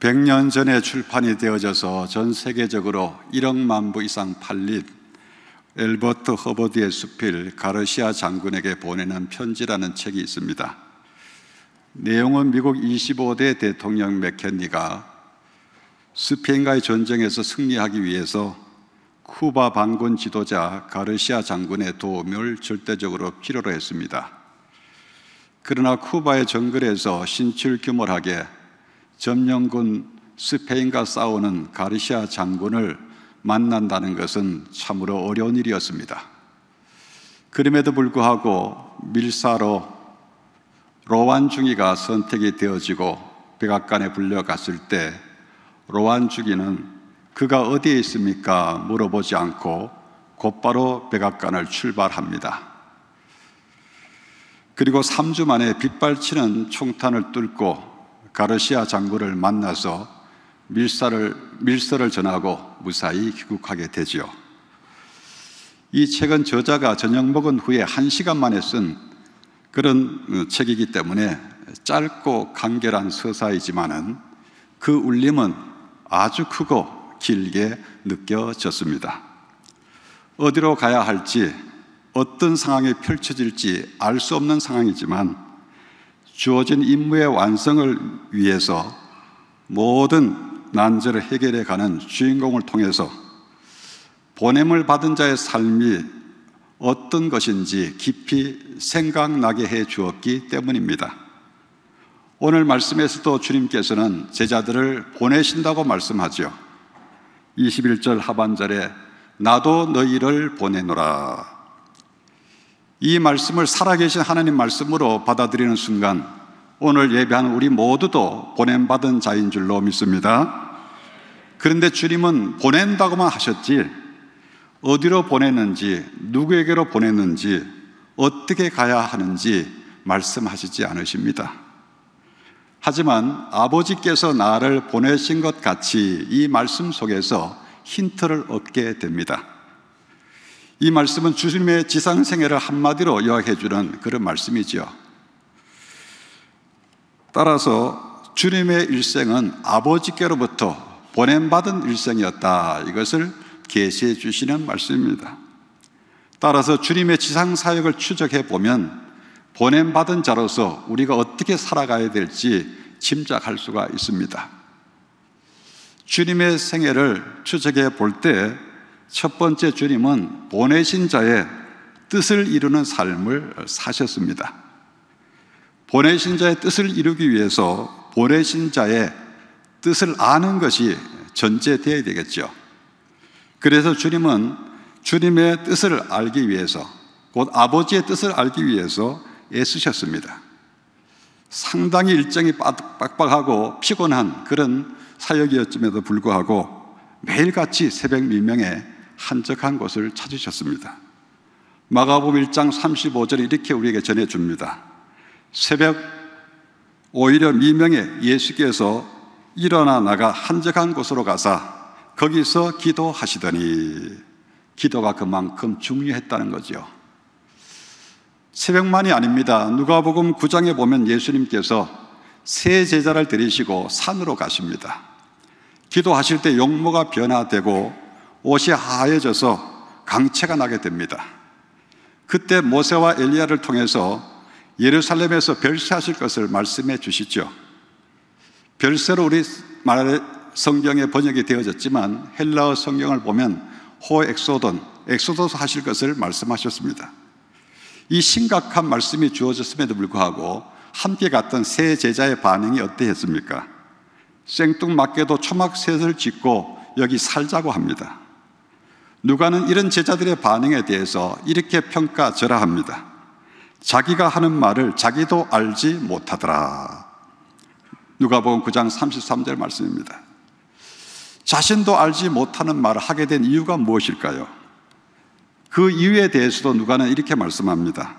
100년 전에 출판이 되어져서 전 세계적으로 1억만 부 이상 팔린 엘버트 허버드의 수필 가르시아 장군에게 보내는 편지라는 책이 있습니다. 내용은 미국 25대 대통령 맥켄리가 스페인과의 전쟁에서 승리하기 위해서 쿠바 반군 지도자 가르시아 장군의 도움을 절대적으로 필요로 했습니다. 그러나 쿠바의 정글에서 신출규모하게 점령군 스페인과 싸우는 가르시아 장군을 만난다는 것은 참으로 어려운 일이었습니다. 그럼에도 불구하고 밀사로 로완 중이가 선택이 되어지고 백악관에 불려갔을 때 로완 중이는 그가 어디에 있습니까? 물어보지 않고 곧바로 백악관을 출발합니다. 그리고 3주 만에 빗발치는 총탄을 뚫고 가르시아 장군을 만나서 밀사를, 밀서를 전하고 무사히 귀국하게 되지요. 이 책은 저자가 저녁 먹은 후에 한 시간 만에 쓴 그런 어, 책이기 때문에 짧고 간결한 서사이지만은 그 울림은 아주 크고 길게 느껴졌습니다. 어디로 가야 할지, 어떤 상황이 펼쳐질지 알 수 없는 상황이지만 주어진 임무의 완성을 위해서 모든 난제를 해결해 가는 주인공을 통해서 보냄을 받은 자의 삶이 어떤 것인지 깊이 생각나게 해 주었기 때문입니다. 오늘 말씀에서도 주님께서는 제자들을 보내신다고 말씀하죠. 21절 하반절에 나도 너희를 보내노라. 이 말씀을 살아계신 하나님 말씀으로 받아들이는 순간 오늘 예배하는 우리 모두도 보냄받은 자인 줄로 믿습니다. 그런데 주님은 보낸다고만 하셨지 어디로 보냈는지 누구에게로 보냈는지 어떻게 가야 하는지 말씀하시지 않으십니다. 하지만 아버지께서 나를 보내신 것 같이 이 말씀 속에서 힌트를 얻게 됩니다. 이 말씀은 주님의 지상생애를 한마디로 요약해 주는 그런 말씀이죠. 따라서 주님의 일생은 아버지께로부터 보냄받은 일생이었다. 이것을 계시해 주시는 말씀입니다. 따라서 주님의 지상 사역을 추적해 보면 보냄받은 자로서 우리가 어떻게 살아가야 될지 짐작할 수가 있습니다. 주님의 생애를 추적해 볼 때 첫 번째 주님은 보내신 자의 뜻을 이루는 삶을 사셨습니다. 보내신 자의 뜻을 이루기 위해서 보내신 자의 뜻을 아는 것이 전제되어야 되겠죠. 그래서 주님은 주님의 뜻을 알기 위해서 곧 아버지의 뜻을 알기 위해서 애쓰셨습니다. 상당히 일정이 빡빡하고 피곤한 그런 사역이었음에도 불구하고 매일같이 새벽 미명에 한적한 곳을 찾으셨습니다. 마가복음 1장 35절에 이렇게 우리에게 전해 줍니다. 새벽 오히려 미명에 예수께서 일어나 나가 한적한 곳으로 가사 거기서 기도하시더니 기도가 그만큼 중요했다는 거죠. 새벽만이 아닙니다. 누가복음 9장에 보면 예수님께서 세 제자를 데리시고 산으로 가십니다. 기도하실 때 용모가 변화되고 옷이 하얘져서 강체가 나게 됩니다. 그때 모세와 엘리야를 통해서 예루살렘에서 별세하실 것을 말씀해 주시죠. 별세로 우리 말 성경에 번역이 되어졌지만 헬라어 성경을 보면 ὁ ἔξοδον, ἔξοδος 하실 것을 말씀하셨습니다. 이 심각한 말씀이 주어졌음에도 불구하고 함께 갔던 세 제자의 반응이 어떠했습니까? 생뚱맞게도 초막 셋을 짓고 여기 살자고 합니다. 누가는 이런 제자들의 반응에 대해서 이렇게 평가절하합니다. 자기가 하는 말을 자기도 알지 못하더라. 누가복음 9장 33절 말씀입니다. 자신도 알지 못하는 말을 하게 된 이유가 무엇일까요? 그 이유에 대해서도 누가는 이렇게 말씀합니다.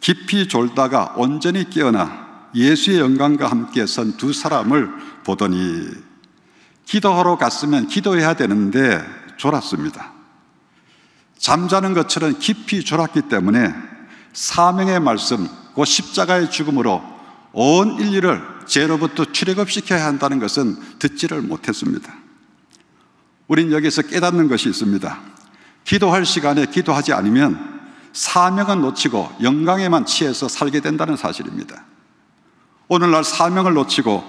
깊이 졸다가 온전히 깨어나 예수의 영광과 함께 선 두 사람을 보더니 기도하러 갔으면 기도해야 되는데 졸았습니다. 잠자는 것처럼 깊이 졸았기 때문에 사명의 말씀, 그 십자가의 죽음으로 온 인류를 죄로부터 출애굽시켜야 한다는 것은 듣지를 못했습니다. 우린 여기서 깨닫는 것이 있습니다. 기도할 시간에 기도하지 않으면 사명은 놓치고 영광에만 취해서 살게 된다는 사실입니다. 오늘날 사명을 놓치고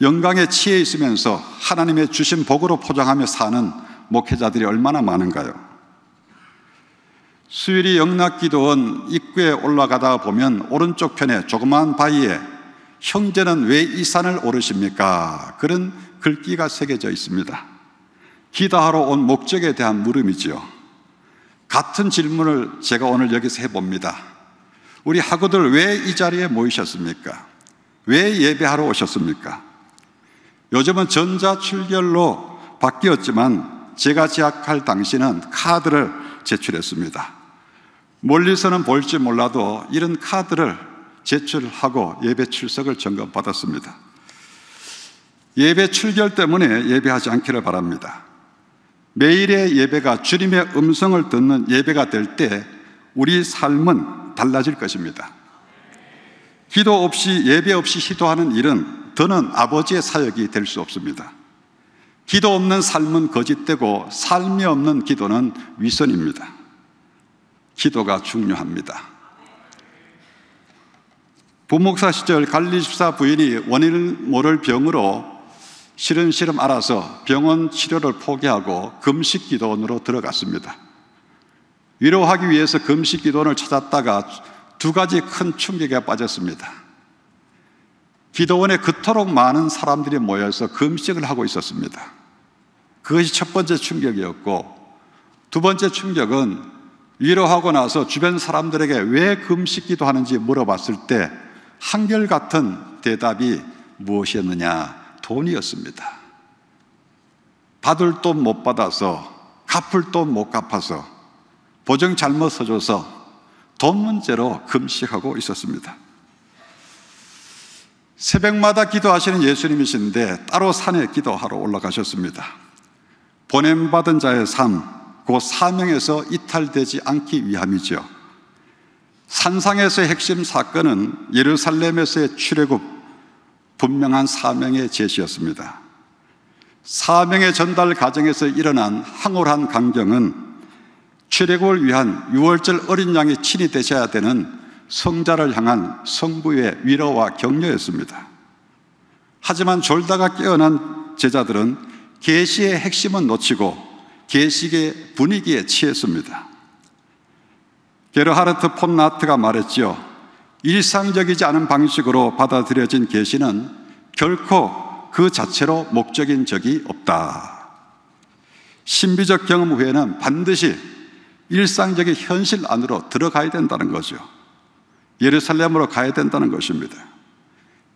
영광에 취해 있으면서 하나님의 주신 복으로 포장하며 사는 목회자들이 얼마나 많은가요? 수일이 영락기도원 입구에 올라가다 보면 오른쪽 편에 조그마한 바위에 형제는 왜 이 산을 오르십니까? 그런 글귀가 새겨져 있습니다. 기도하러 온 목적에 대한 물음이지요. 같은 질문을 제가 오늘 여기서 해봅니다. 우리 학우들 왜 이 자리에 모이셨습니까? 왜 예배하러 오셨습니까? 요즘은 전자출결로 바뀌었지만 제가 재학할 당시는 카드를 제출했습니다. 멀리서는 볼지 몰라도 이런 카드를 제출하고 예배 출석을 점검받았습니다. 예배 출결 때문에 예배하지 않기를 바랍니다. 매일의 예배가 주님의 음성을 듣는 예배가 될 때 우리 삶은 달라질 것입니다. 기도 없이 예배 없이 시도하는 일은 더는 아버지의 사역이 될 수 없습니다. 기도 없는 삶은 거짓되고 삶이 없는 기도는 위선입니다. 기도가 중요합니다. 부목사 시절 갈리 집사 부인이 원인을 모를 병으로 시름시름 알아서 병원 치료를 포기하고 금식 기도원으로 들어갔습니다. 위로하기 위해서 금식 기도원을 찾았다가 두 가지 큰 충격에 빠졌습니다. 기도원에 그토록 많은 사람들이 모여서 금식을 하고 있었습니다. 그것이 첫 번째 충격이었고, 두 번째 충격은 위로하고 나서 주변 사람들에게 왜 금식 기도 하는지 물어봤을 때 한결같은 대답이 무엇이었느냐? 돈이었습니다. 받을 돈 못 받아서, 갚을 돈 못 갚아서, 보증 잘못 서줘서 돈 문제로 금식하고 있었습니다. 새벽마다 기도하시는 예수님이신데 따로 산에 기도하러 올라가셨습니다. 보냄받은 자의 삶, 그 사명에서 이탈되지 않기 위함이죠. 산상에서의 핵심 사건은 예루살렘에서의 출애굽, 분명한 사명의 제시였습니다. 사명의 전달 과정에서 일어난 황홀한 강경은 출애굽을 위한 6월절 어린 양이 친히 되셔야 되는 성자를 향한 성부의 위로와 격려였습니다. 하지만 졸다가 깨어난 제자들은 계시의 핵심은 놓치고 계식의 분위기에 취했습니다. 게르하르트 폰 나트가 말했죠. 일상적이지 않은 방식으로 받아들여진 계시는 결코 그 자체로 목적인 적이 없다. 신비적 경험 후에는 반드시 일상적인 현실 안으로 들어가야 된다는 거죠. 예루살렘으로 가야 된다는 것입니다.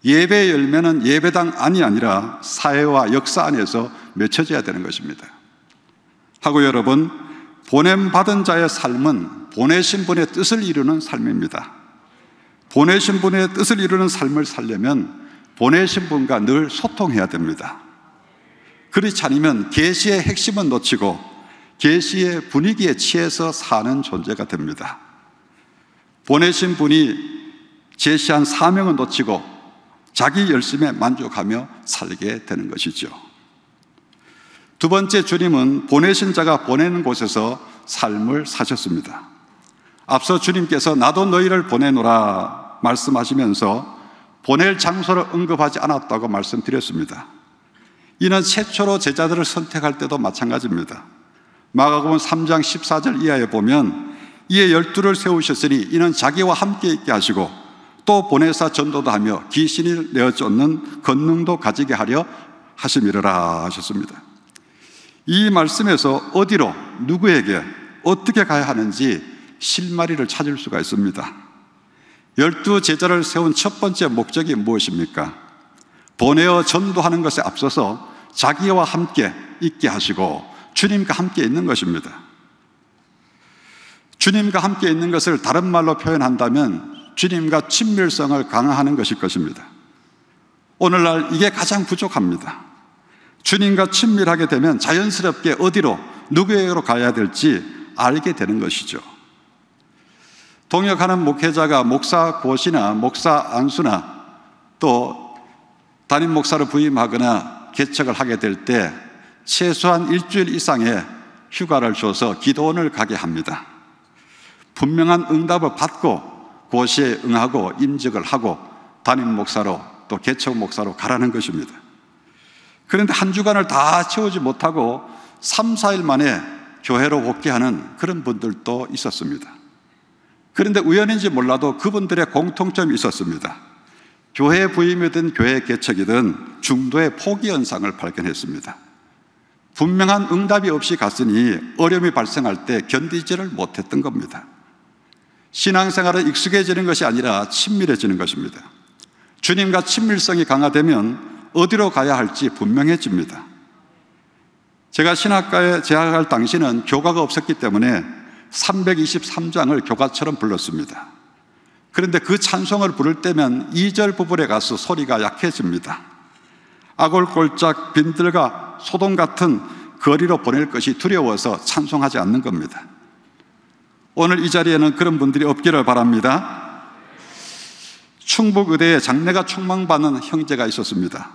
예배의 열매는 예배당 안이 아니라 사회와 역사 안에서 맺혀져야 되는 것입니다. 하고 여러분, 보냄받은 자의 삶은 보내신 분의 뜻을 이루는 삶입니다. 보내신 분의 뜻을 이루는 삶을 살려면 보내신 분과 늘 소통해야 됩니다. 그렇지 않으면 계시의 핵심은 놓치고 계시의 분위기에 취해서 사는 존재가 됩니다. 보내신 분이 제시한 사명은 놓치고 자기 열심에 만족하며 살게 되는 것이죠. 두 번째 주님은 보내신 자가 보내는 곳에서 삶을 사셨습니다. 앞서 주님께서 나도 너희를 보내노라 말씀하시면서 보낼 장소를 언급하지 않았다고 말씀드렸습니다. 이는 최초로 제자들을 선택할 때도 마찬가지입니다. 마가복음 3장 14절 이하에 보면 이에 열두를 세우셨으니 이는 자기와 함께 있게 하시고 또 보내사 전도도 하며 귀신을 내어 쫓는 권능도 가지게 하려 하심이라 하셨습니다. 이 말씀에서 어디로 누구에게 어떻게 가야 하는지 실마리를 찾을 수가 있습니다. 열두 제자를 세운 첫 번째 목적이 무엇입니까? 보내어 전도하는 것에 앞서서 자기와 함께 있게 하시고 주님과 함께 있는 것입니다. 주님과 함께 있는 것을 다른 말로 표현한다면 주님과 친밀성을 강화하는 것일 것입니다. 오늘날 이게 가장 부족합니다. 주님과 친밀하게 되면 자연스럽게 어디로, 누구에게로 가야 될지 알게 되는 것이죠. 동역하는 목회자가 목사 고시나 목사 안수나 또 담임 목사로 부임하거나 개척을 하게 될 때 최소한 일주일 이상의 휴가를 줘서 기도원을 가게 합니다. 분명한 응답을 받고 고시에 응하고 임직을 하고 담임 목사로 또 개척 목사로 가라는 것입니다. 그런데 한 주간을 다 채우지 못하고 3, 4일 만에 교회로 복귀하는 그런 분들도 있었습니다. 그런데 우연인지 몰라도 그분들의 공통점이 있었습니다. 교회 부임이든 교회 개척이든 중도의 포기 현상을 발견했습니다. 분명한 응답이 없이 갔으니 어려움이 발생할 때 견디지를 못했던 겁니다. 신앙생활은 익숙해지는 것이 아니라 친밀해지는 것입니다. 주님과 친밀성이 강화되면 어디로 가야 할지 분명해집니다. 제가 신학과에 재학할 당시는 교가가 없었기 때문에 323장을 교가처럼 불렀습니다. 그런데 그 찬송을 부를 때면 2절 부분에 가서 소리가 약해집니다. 아골골짝 빈들과 소동 같은 거리로 보낼 것이 두려워서 찬송하지 않는 겁니다. 오늘 이 자리에는 그런 분들이 없기를 바랍니다. 충북 의대에 장래가 촉망받는 형제가 있었습니다.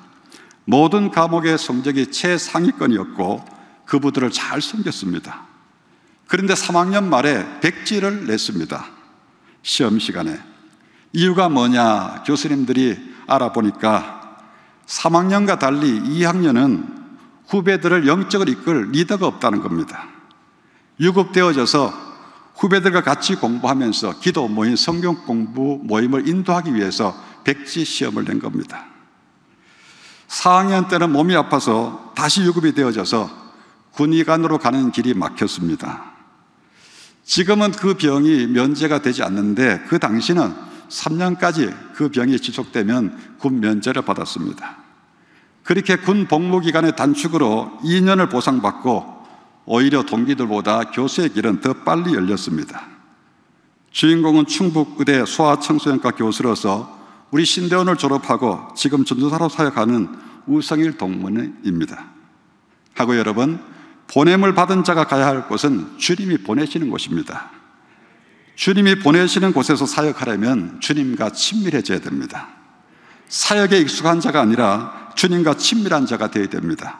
모든 과목의 성적이 최상위권이었고 그부들을 잘 섬겼습니다. 그런데 3학년 말에 백지를 냈습니다. 시험 시간에. 이유가 뭐냐? 교수님들이 알아보니까 3학년과 달리 2학년은 후배들을 영적을 이끌 리더가 없다는 겁니다. 유급되어져서 후배들과 같이 공부하면서 기도 모임, 성경 공부 모임을 인도하기 위해서 백지 시험을 낸 겁니다. 4학년 때는 몸이 아파서 다시 유급이 되어져서 군의관으로 가는 길이 막혔습니다. 지금은 그 병이 면제가 되지 않는데 그 당시는 3년까지 그 병이 지속되면 군 면제를 받았습니다. 그렇게 군 복무 기간의 단축으로 2년을 보상받고 오히려 동기들보다 교수의 길은 더 빨리 열렸습니다. 주인공은 충북의대 소아청소년과 교수로서 우리 신대원을 졸업하고 지금 전도사로 사역하는 우성일 동문입니다. 하고 여러분, 보냄을 받은 자가 가야 할 곳은 주님이 보내시는 곳입니다. 주님이 보내시는 곳에서 사역하려면 주님과 친밀해져야 됩니다. 사역에 익숙한 자가 아니라 주님과 친밀한 자가 되어야 됩니다.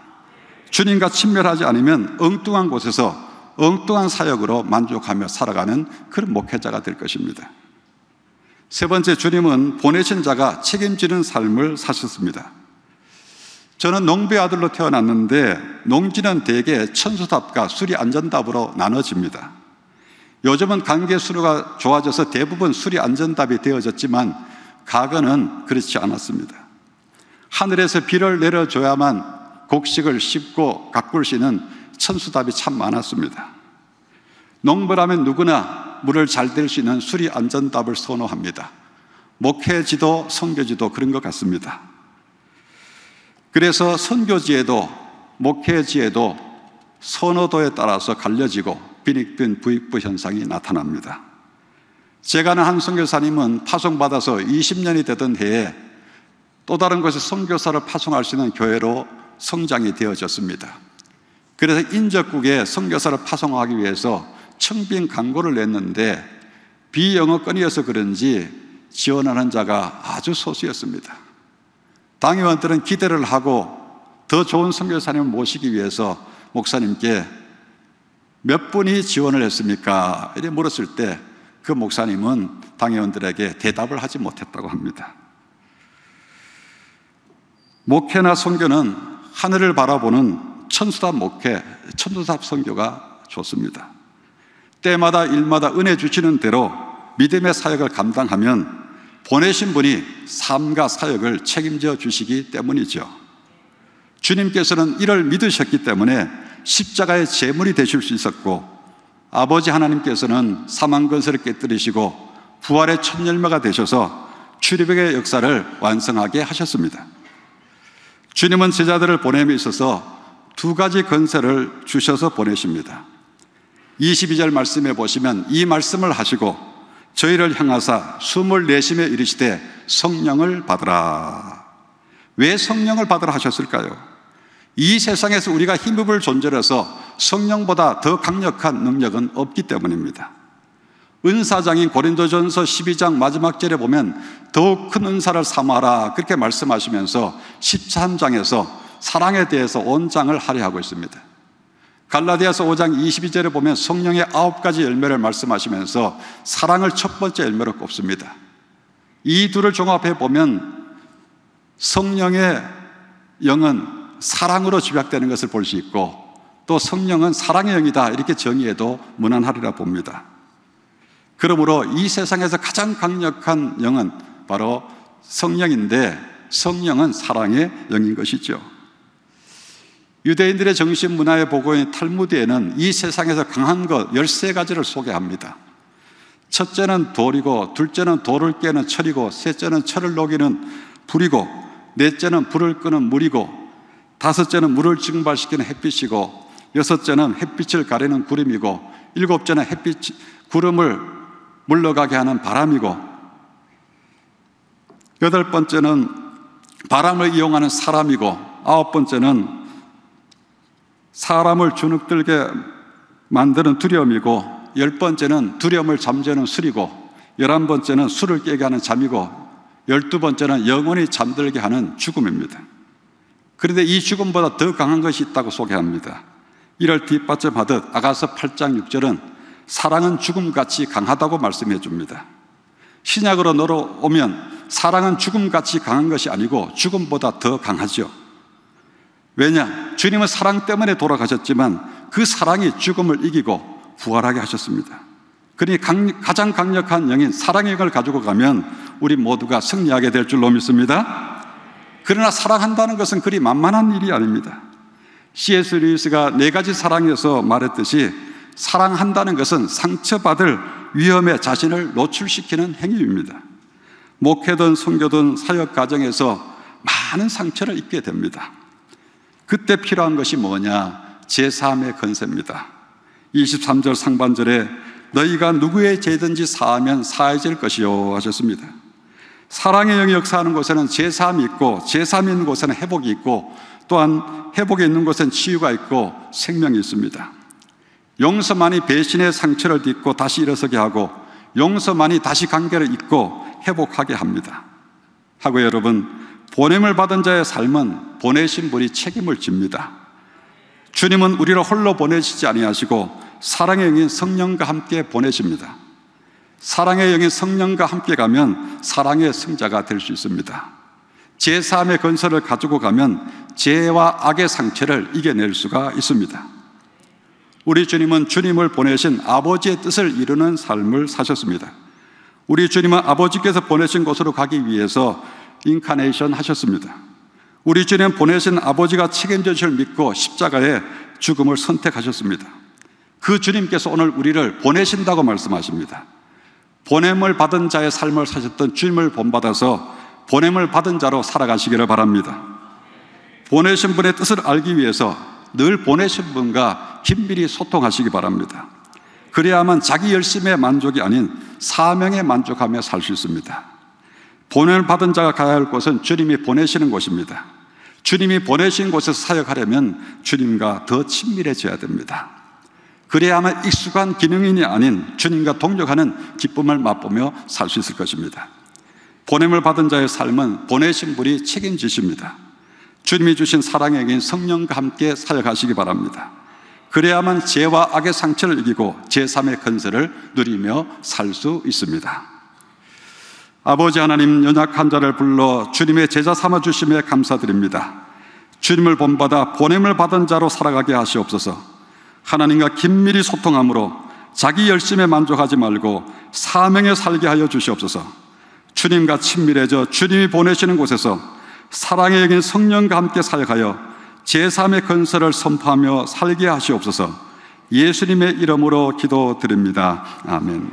주님과 친밀하지 않으면 엉뚱한 곳에서 엉뚱한 사역으로 만족하며 살아가는 그런 목회자가 될 것입니다. 세 번째, 주님은 보내신 자가 책임지는 삶을 사셨습니다. 저는 농부의 아들로 태어났는데 농지는 대개 천수답과 수리 안전답으로 나눠집니다. 요즘은 관계 수로가 좋아져서 대부분 수리 안전답이 되어졌지만 과거는 그렇지 않았습니다. 하늘에서 비를 내려줘야만 곡식을 씹고 가꿀 수 있는 천수답이 참 많았습니다. 농부라면 누구나 물을 잘 댈 수 있는 수리 안전답을 선호합니다. 목회지도 선교지도 그런 것 같습니다. 그래서 선교지에도 목회지에도 선호도에 따라서 갈려지고 빈익빈 부익부 현상이 나타납니다. 제가 아는 한 선교사님은 파송받아서 20년이 되던 해에 또 다른 곳에 선교사를 파송할 수 있는 교회로 성장이 되어졌습니다. 그래서 인적국에 선교사를 파송하기 위해서 청빙 광고를 냈는데 비영어권이어서 그런지 지원하는 자가 아주 소수였습니다. 당의원들은 기대를 하고 더 좋은 선교사님을 모시기 위해서 목사님께 몇 분이 지원을 했습니까? 이렇게 물었을 때 그 목사님은 당의원들에게 대답을 하지 못했다고 합니다. 목회나 선교는 하늘을 바라보는 천수답 목회, 천수답 선교가 좋습니다. 때마다 일마다 은혜 주시는 대로 믿음의 사역을 감당하면 보내신 분이 삶과 사역을 책임져 주시기 때문이죠. 주님께서는 이를 믿으셨기 때문에 십자가의 제물이 되실 수 있었고 아버지 하나님께서는 사망 건설을 깨뜨리시고 부활의 첫 열매가 되셔서 출입의 역사를 완성하게 하셨습니다. 주님은 제자들을 보냄에 있어서 두 가지 건설을 주셔서 보내십니다. 22절 말씀에 보시면 이 말씀을 하시고 저희를 향하사 숨을 내쉬며 이르시되 성령을 받으라. 왜 성령을 받으라 하셨을까요? 이 세상에서 우리가 힘입을 존재라서 성령보다 더 강력한 능력은 없기 때문입니다. 은사장인 고린도전서 12장 마지막 절에 보면 더욱 큰 은사를 삼아라 그렇게 말씀하시면서 13장에서 사랑에 대해서 온 장을 할애하고 있습니다. 갈라디아서 5장 22절에 보면 성령의 아홉 가지 열매를 말씀하시면서 사랑을 첫 번째 열매로 꼽습니다. 이 둘을 종합해 보면 성령의 영은 사랑으로 집약되는 것을 볼 수 있고 또 성령은 사랑의 영이다 이렇게 정의해도 무난하리라 봅니다. 그러므로 이 세상에서 가장 강력한 영은 바로 성령인데 성령은 사랑의 영인 것이죠. 유대인들의 정신 문화의 보고인 탈무드에는 이 세상에서 강한 것 13가지를 소개합니다. 첫째는 돌이고, 둘째는 돌을 깨는 철이고, 셋째는 철을 녹이는 불이고, 넷째는 불을 끄는 물이고, 다섯째는 물을 증발시키는 햇빛이고, 여섯째는 햇빛을 가리는 구름이고, 일곱째는 햇빛, 구름을 물러가게 하는 바람이고, 여덟 번째는 바람을 이용하는 사람이고, 아홉 번째는 사람을 주눅들게 만드는 두려움이고 열 번째는 두려움을 잠재우는 술이고 열한 번째는 술을 깨게 하는 잠이고 열두 번째는 영원히 잠들게 하는 죽음입니다. 그런데 이 죽음보다 더 강한 것이 있다고 소개합니다. 이를 뒷받침하듯 아가서 8장 6절은 사랑은 죽음같이 강하다고 말씀해 줍니다. 신약으로 넘어오면 사랑은 죽음같이 강한 것이 아니고 죽음보다 더 강하죠. 왜냐? 주님은 사랑 때문에 돌아가셨지만 그 사랑이 죽음을 이기고 부활하게 하셨습니다. 그러니 가장 강력한 영인 사랑의 영을 가지고 가면 우리 모두가 승리하게 될 줄로 믿습니다. 그러나 사랑한다는 것은 그리 만만한 일이 아닙니다. C.S. 루이스가 네 가지 사랑에서 말했듯이 사랑한다는 것은 상처받을 위험에 자신을 노출시키는 행위입니다. 목회든 성교든 사역 과정에서 많은 상처를 입게 됩니다. 그때 필요한 것이 뭐냐? 제3의 건세입니다. 23절 상반절에 너희가 누구의 죄든지 사하면 사해질 것이요 하셨습니다. 사랑의 영이 역사하는 곳에는 제3이 있고 제3이 있는 곳에는 회복이 있고 또한 회복이 있는 곳엔 치유가 있고 생명이 있습니다. 용서만이 배신의 상처를 딛고 다시 일어서게 하고 용서만이 다시 관계를 잇고 회복하게 합니다. 하고 여러분 보냄을 받은 자의 삶은 보내신 분이 책임을 집니다. 주님은 우리를 홀로 보내시지 아니하시고 사랑의 영인 성령과 함께 보내십니다. 사랑의 영인 성령과 함께 가면 사랑의 승자가 될 수 있습니다. 제3의 건설을 가지고 가면 죄와 악의 상처를 이겨낼 수가 있습니다. 우리 주님은 주님을 보내신 아버지의 뜻을 이루는 삶을 사셨습니다. 우리 주님은 아버지께서 보내신 곳으로 가기 위해서 인카네이션 하셨습니다. 우리 주님 보내신 아버지가 책임져 주실 믿고 십자가에 죽음을 선택하셨습니다. 그 주님께서 오늘 우리를 보내신다고 말씀하십니다. 보냄을 받은 자의 삶을 사셨던 주님을 본받아서 보냄을 받은 자로 살아가시기를 바랍니다. 보내신 분의 뜻을 알기 위해서 늘 보내신 분과 긴밀히 소통하시기 바랍니다. 그래야만 자기 열심의 만족이 아닌 사명에 만족하며 살 수 있습니다. 보냄을 받은 자가 가야 할 곳은 주님이 보내시는 곳입니다. 주님이 보내신 곳에서 사역하려면 주님과 더 친밀해져야 됩니다. 그래야만 익숙한 기능인이 아닌 주님과 동력하는 기쁨을 맛보며 살 수 있을 것입니다. 보냄을 받은 자의 삶은 보내신 분이 책임지십니다. 주님이 주신 사랑에긴 성령과 함께 사역하시기 바랍니다. 그래야만 죄와 악의 상처를 이기고 제3의 건설을 누리며 살 수 있습니다. 아버지 하나님 연약한 자를 불러 주님의 제자 삼아 주심에 감사드립니다. 주님을 본받아 보냄을 받은 자로 살아가게 하시옵소서. 하나님과 긴밀히 소통함으로 자기 열심에 만족하지 말고 사명에 살게 하여 주시옵소서. 주님과 친밀해져 주님이 보내시는 곳에서 사랑에 여긴 성령과 함께 사역하여 제3의 건설을 선포하며 살게 하시옵소서. 예수님의 이름으로 기도드립니다. 아멘.